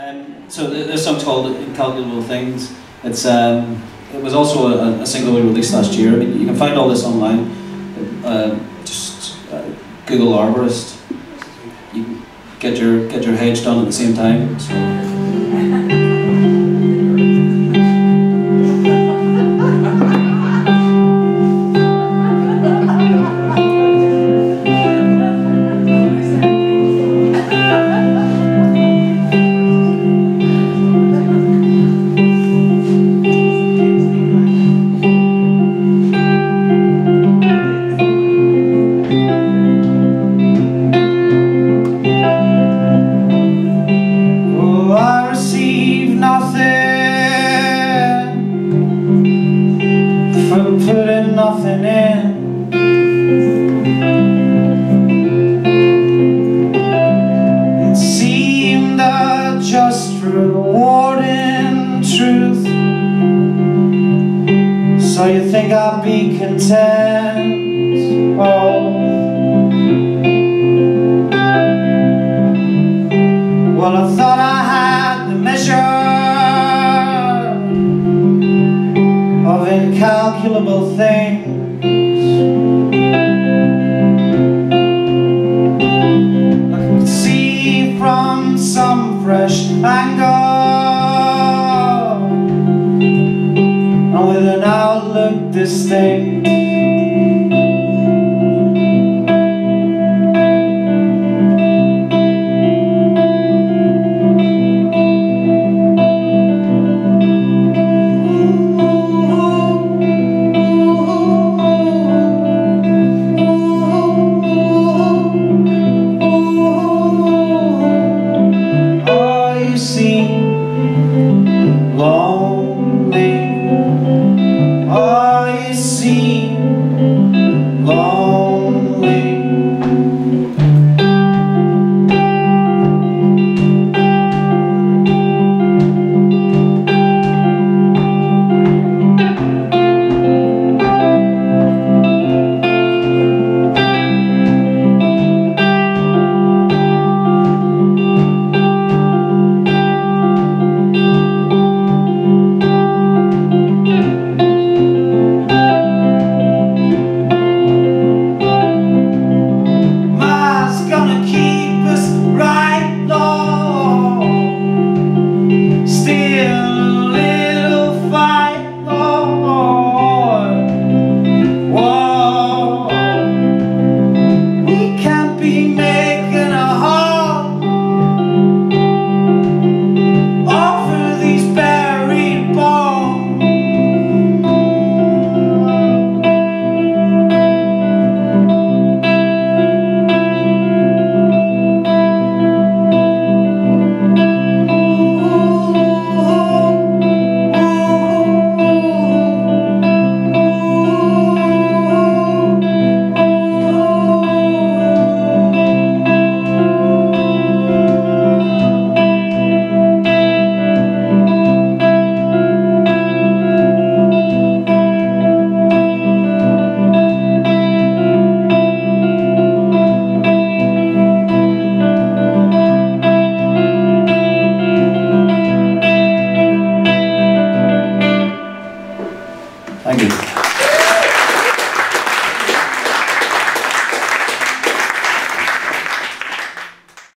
Um, so this song's called Incalculable Things. It's um, it was also a, a, single we released last year. I mean, you can find all this online. Uh, just uh, Google arborist. You get your get your hedge done at the same time. So. It seemed a just reward in truth. So you think I'll be content? Oh. Well I thought I had the measure of incalculable things fresh angle And with an outlook distinct You.